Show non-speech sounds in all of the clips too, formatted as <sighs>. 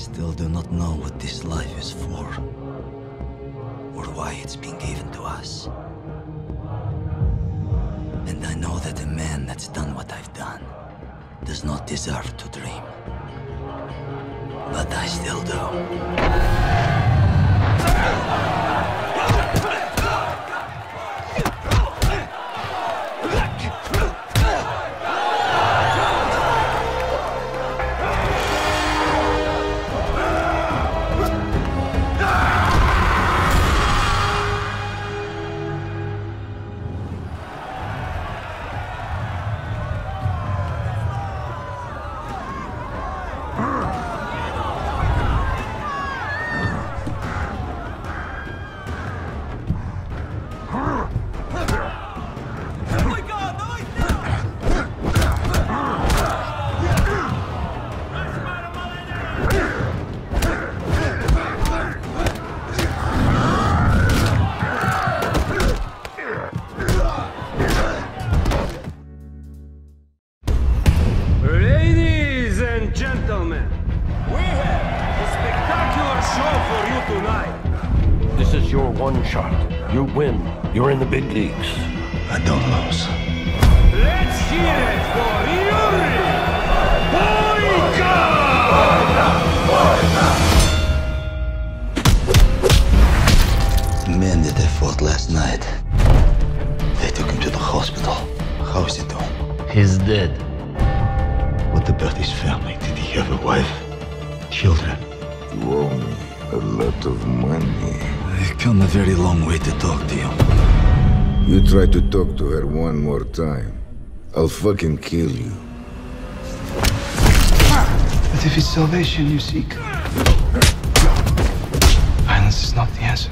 still do not know what this life is for, or why it's been given to us. And I know that a man that's done what I've done does not deserve to dream. But I still do. Tonight. This is your one shot. You win. You're in the big leagues. I don't lose. Let's hear it for Yuri Boyka! The man that I fought last night, they took him to the hospital. How is he doing? He's dead. What about his family? Did he have a wife? Children? You owe me a lot of money. I've come a very long way to talk to you. You try to talk to her one more time, I'll fucking kill you. But if it's salvation you seek, violence is not the answer.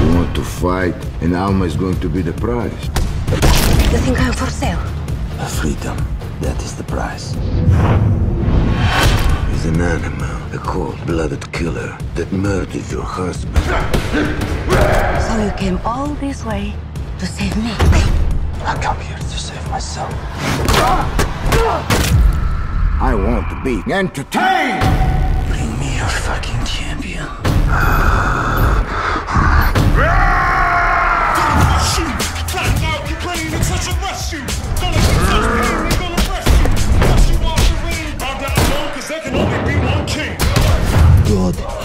You want to fight, and Alma is going to be the prize. You think I'm for sale? Freedom. That is the price. He's an animal, a cold-blooded killer that murdered your husband. So you came all this way to save me? I come here to save myself. I want to be entertained! Bring me your fucking champion. <sighs> <sighs> <sighs>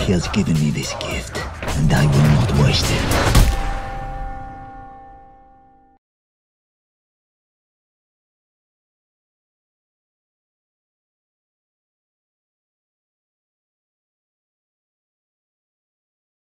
God has given me this gift, and I will not waste it.